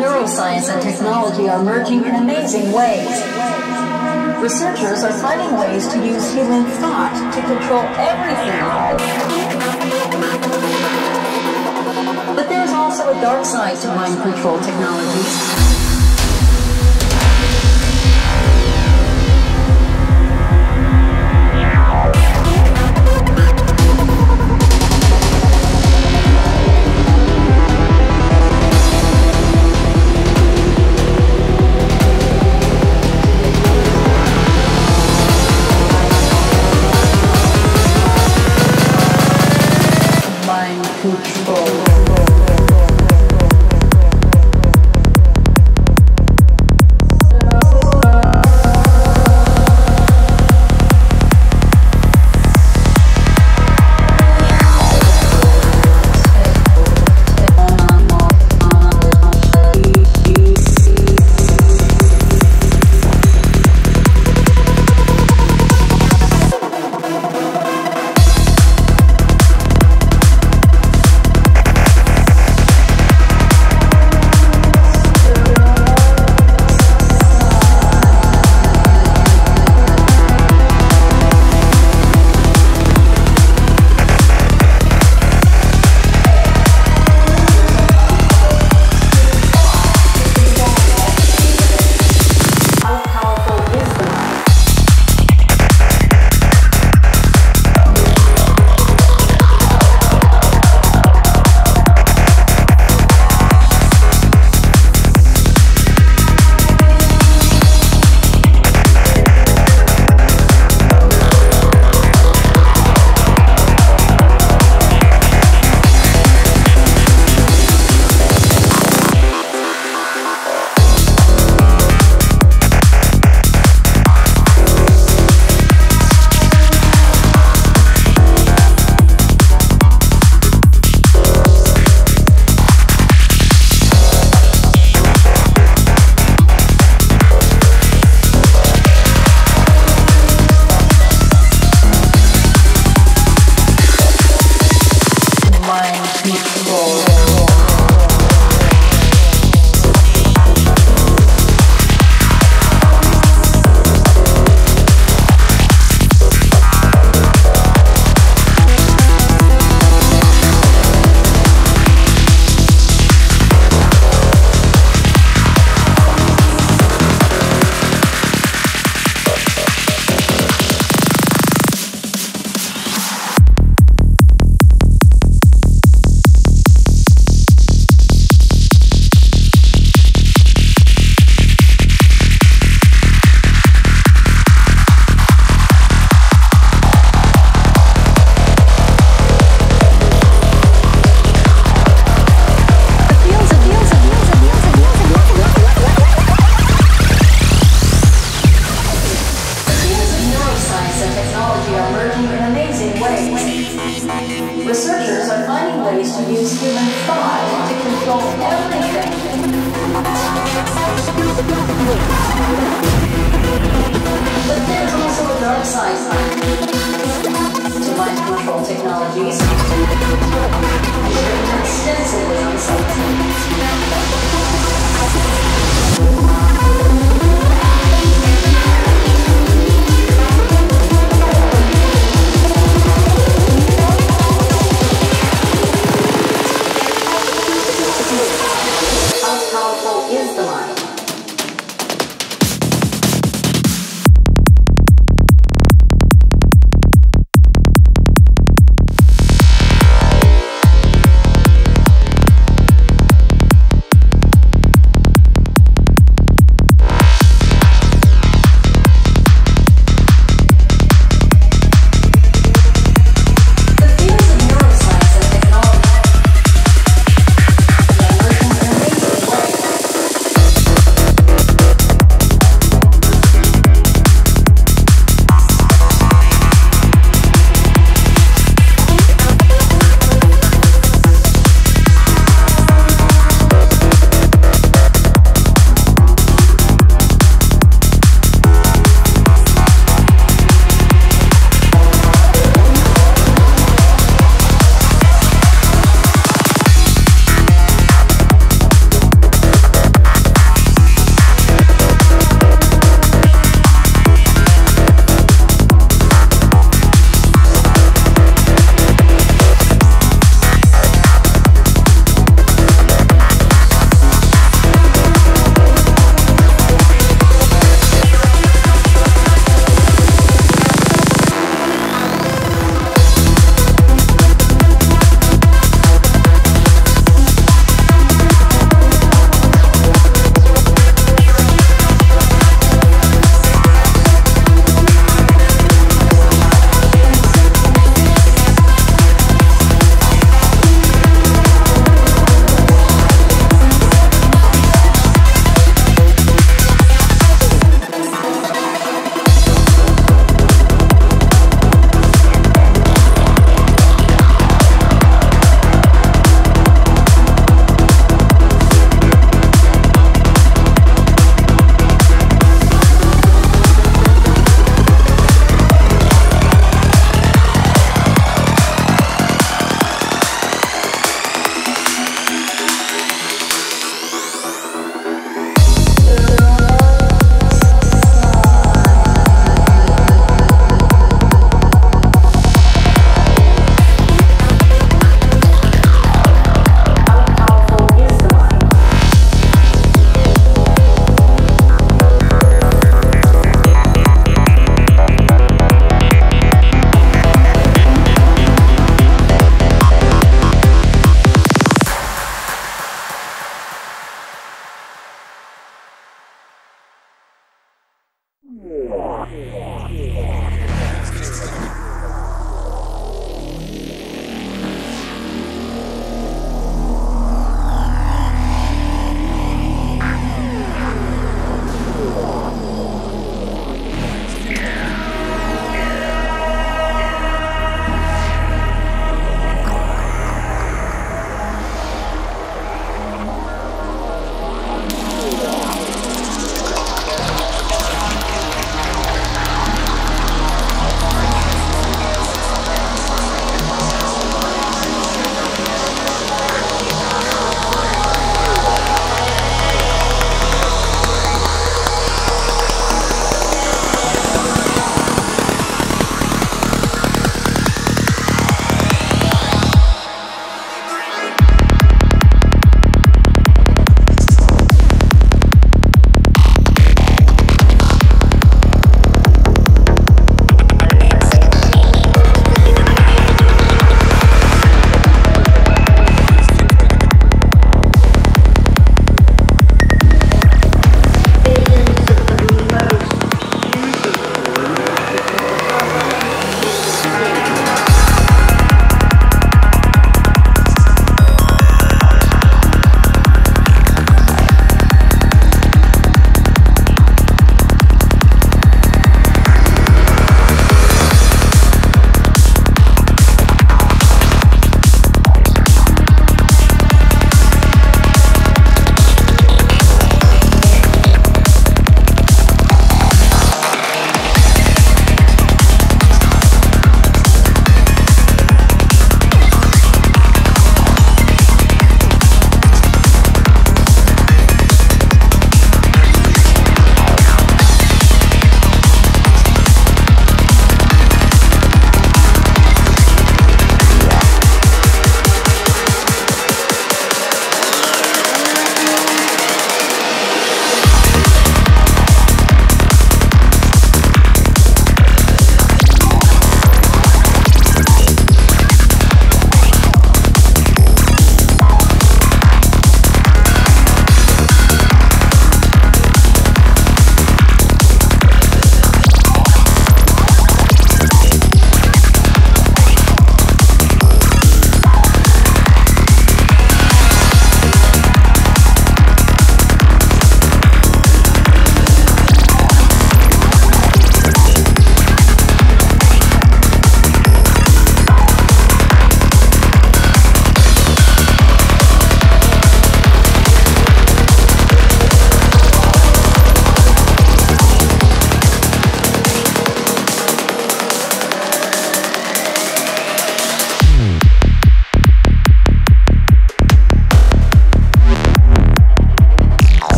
neuroscience and technology are merging in amazing ways. Researchers are finding ways to use human thought to control everything. But there's also a dark side to mind control technologies.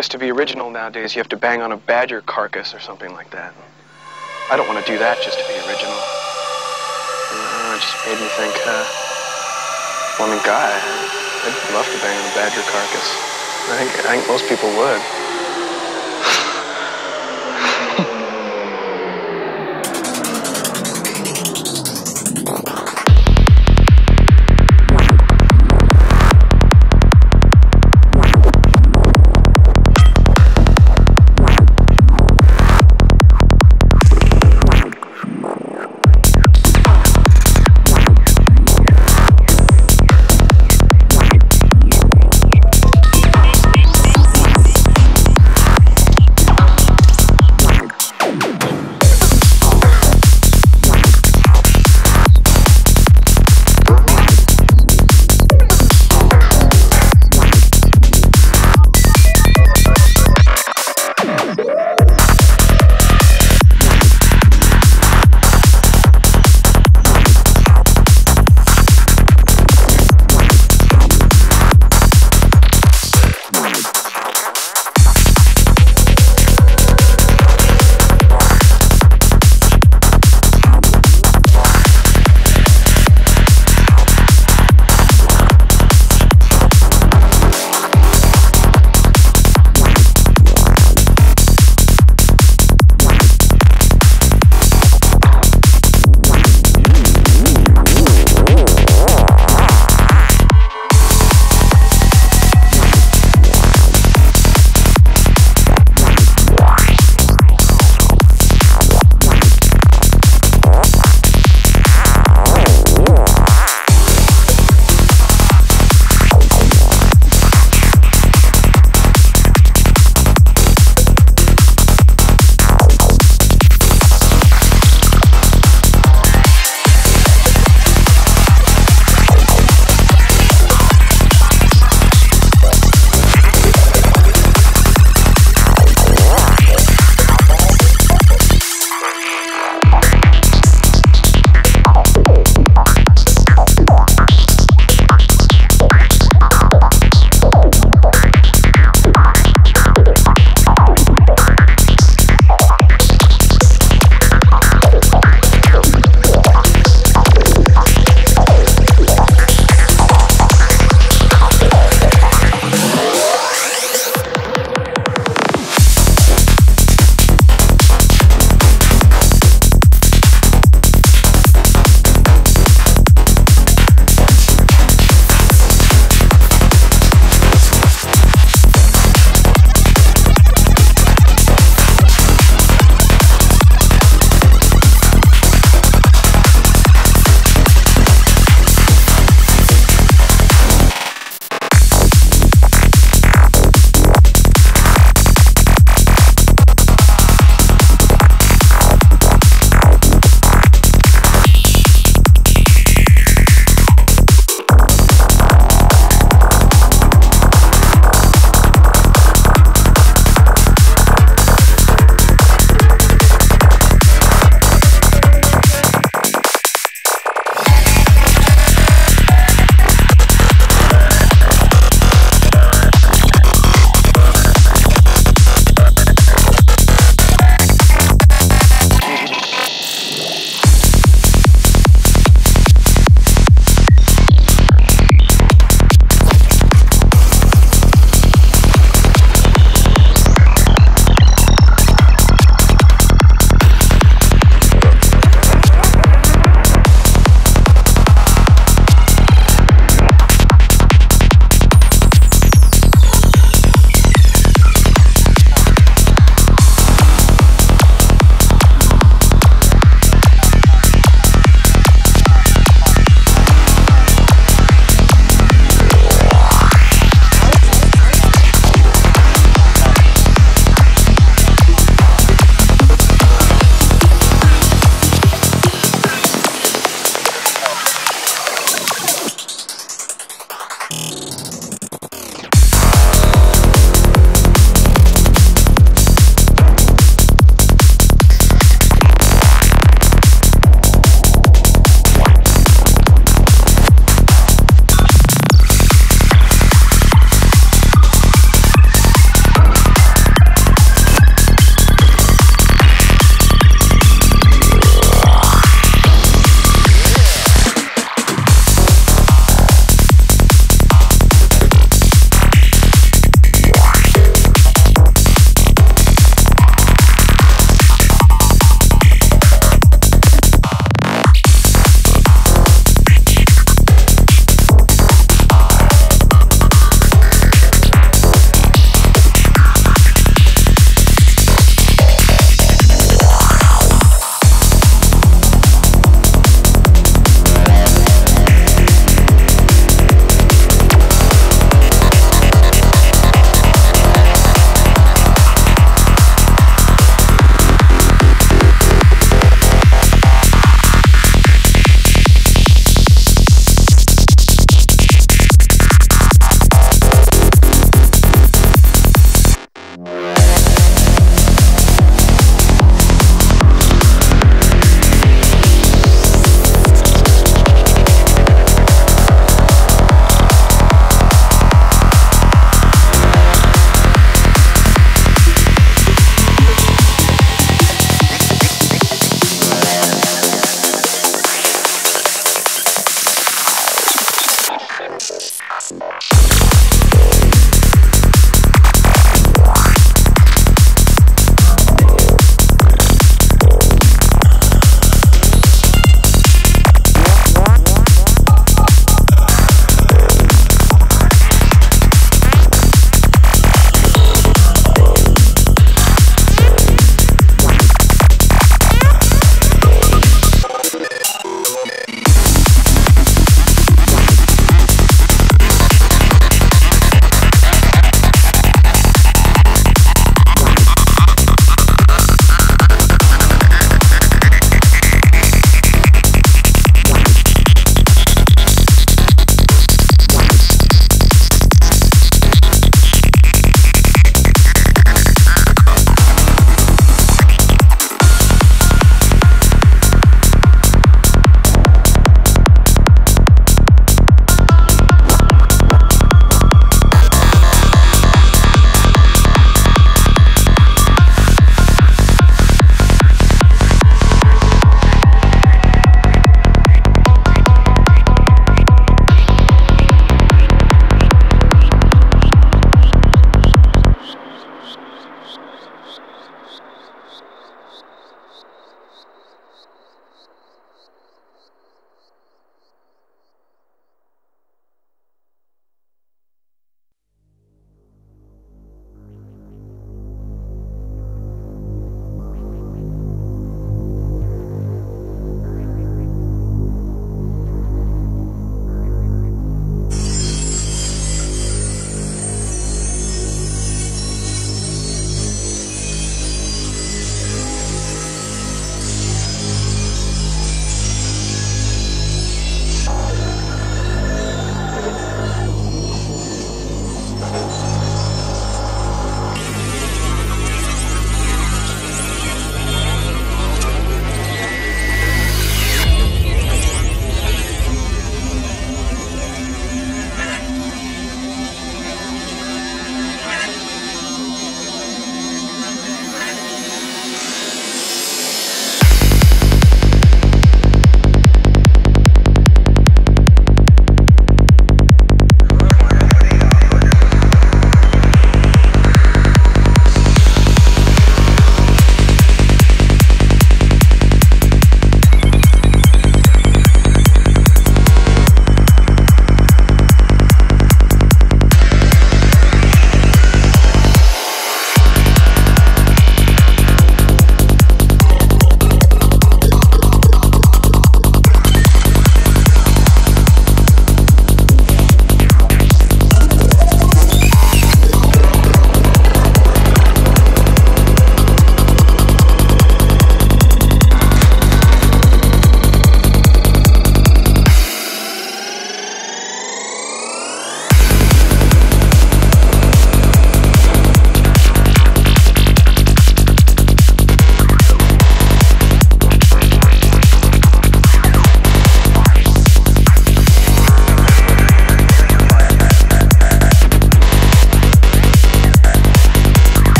Guess to be original nowadays, you have to bang on a badger carcass or something like that. I don't want to do that just to be original. Uh, it just made me think, uh, well, I mean, guy, I'd love to bang on a badger carcass. I think, I think most people would.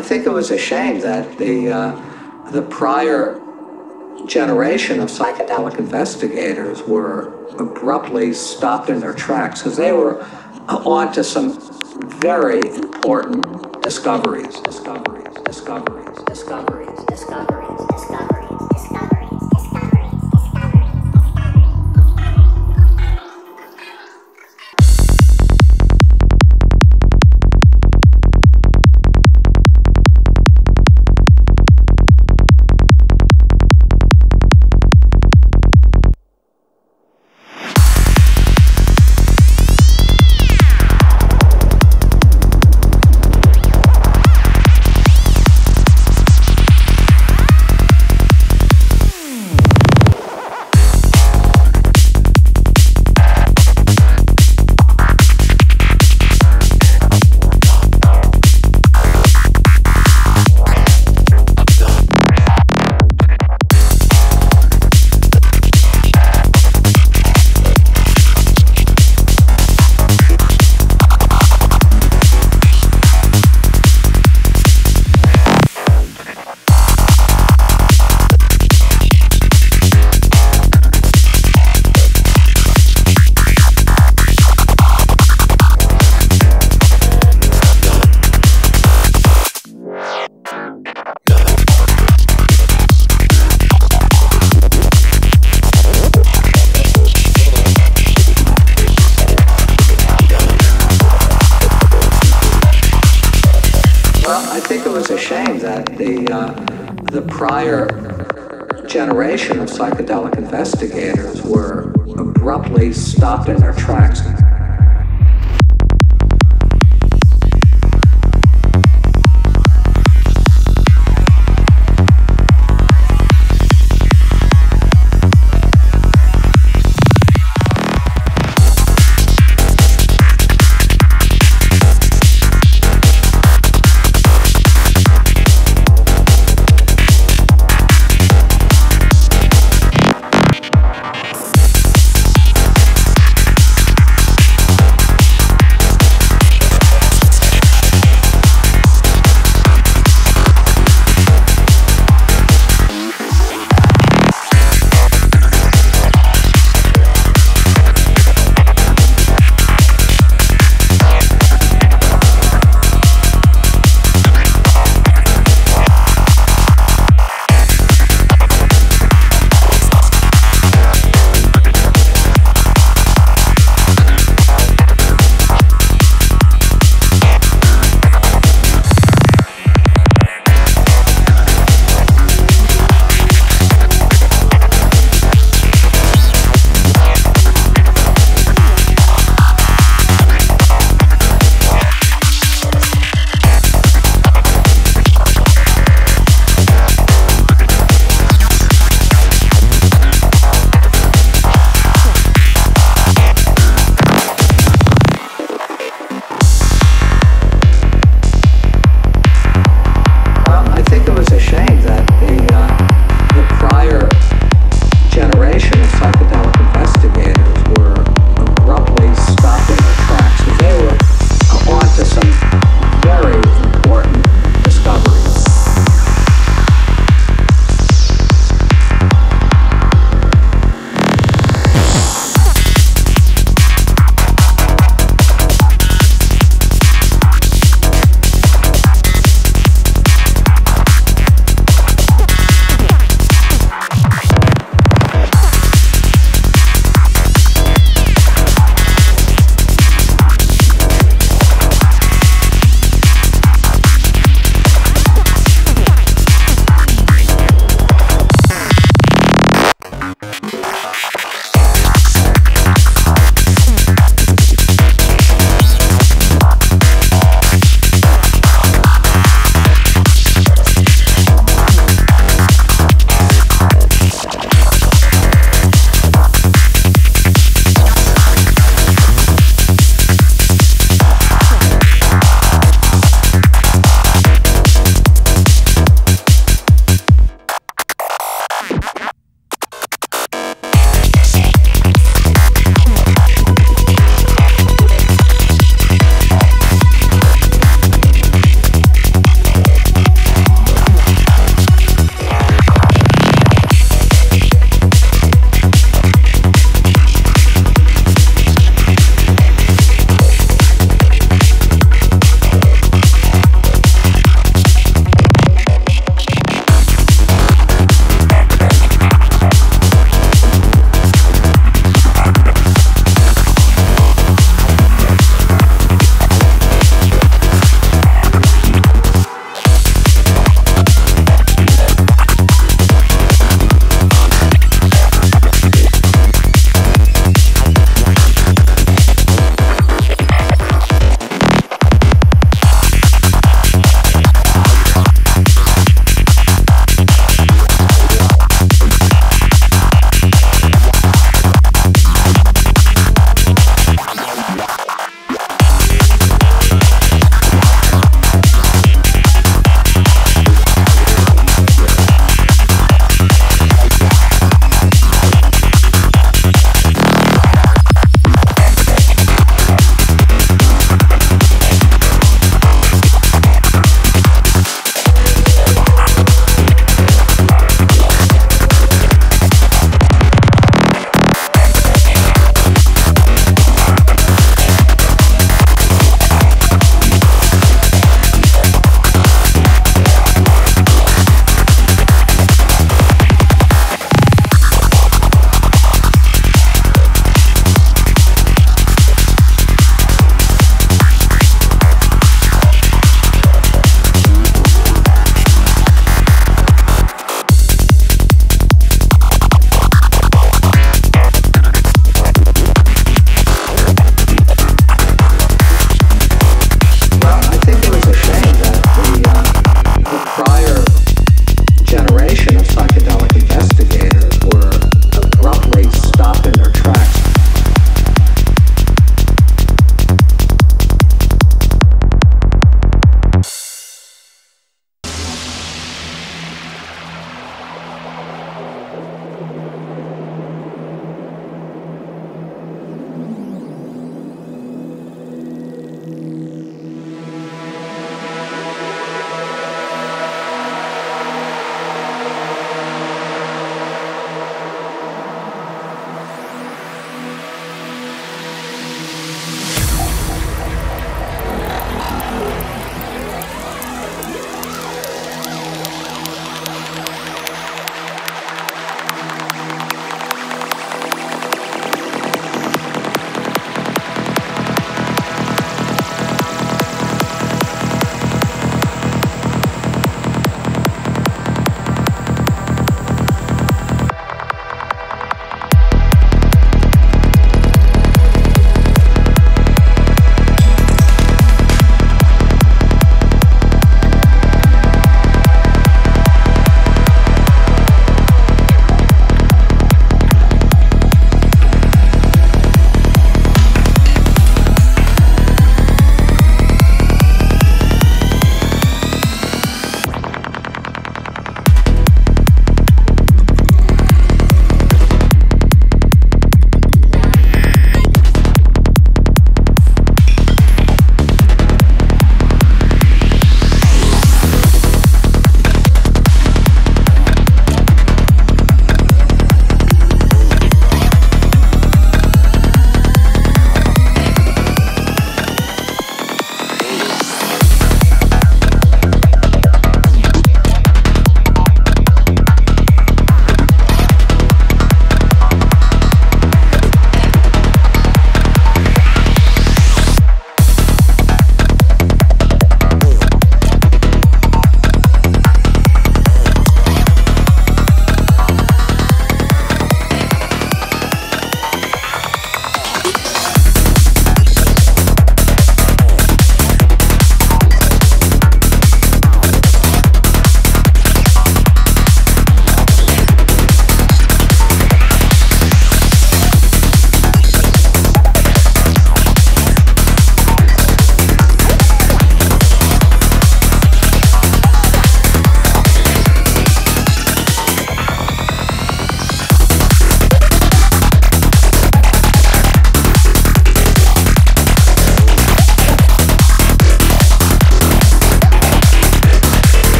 I think it was a shame that the uh, the prior generation of psychedelic investigators were abruptly stopped in their tracks because they were on to some very important discoveries, discoveries, discoveries, discoveries, discoveries, discoveries, discoveries. Shame that the uh, the prior generation of psychedelic investigators were abruptly stopped in their tracks.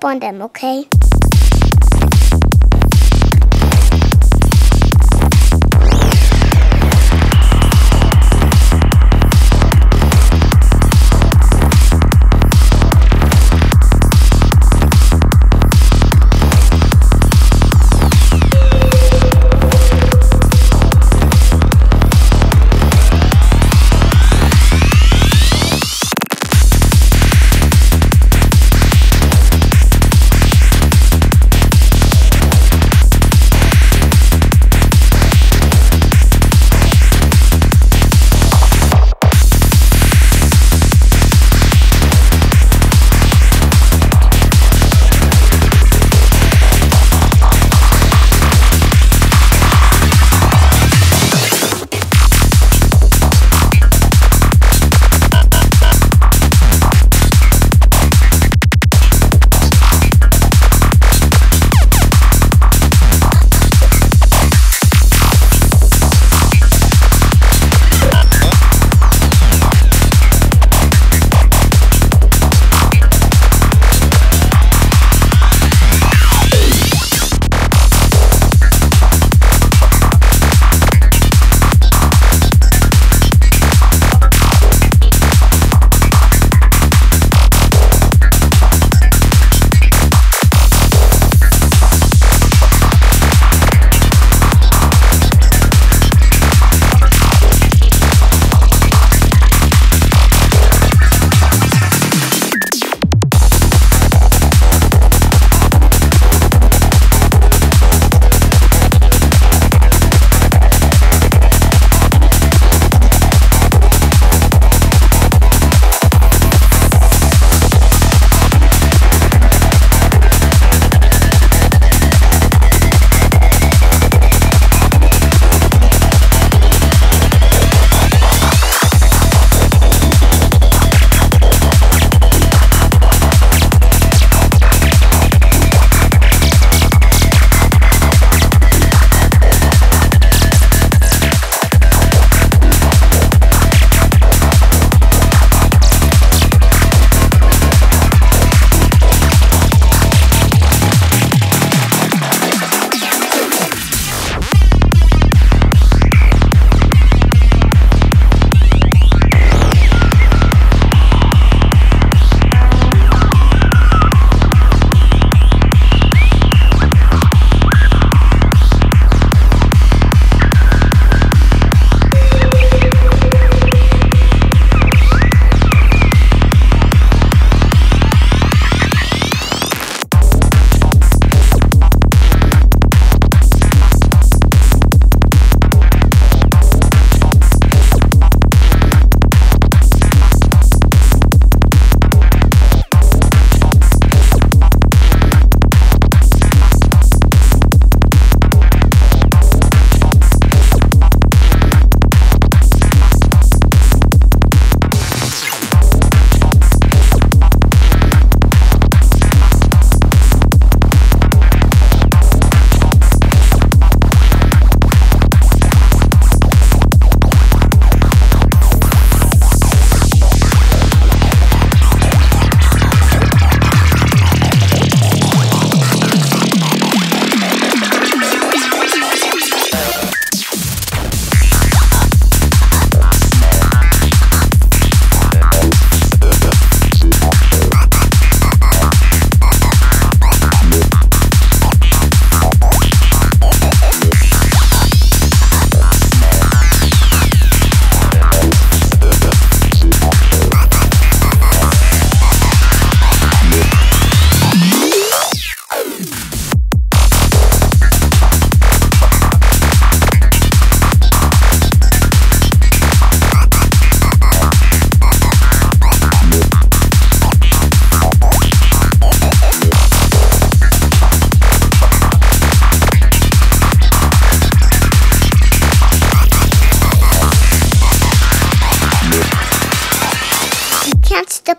Can't on them, okay?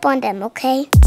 On them, okay?